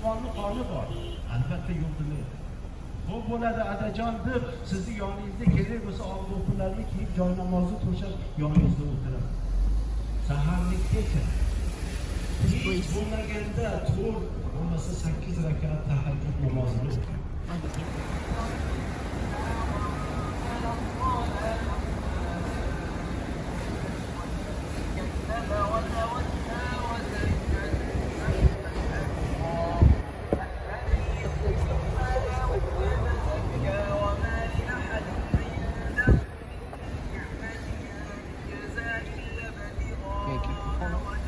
musulmonni qoni bor albatta yo'ldimaydi ho'p bo'ladi adajon deb sizni yoningizda kerak bo'lsa oq do'ppilarni kiyib joy namozni to'shab yoningizda o'tiraman saharlikgacha hech bo'lmaganda to'rt bo'lmasa sakkiz corner.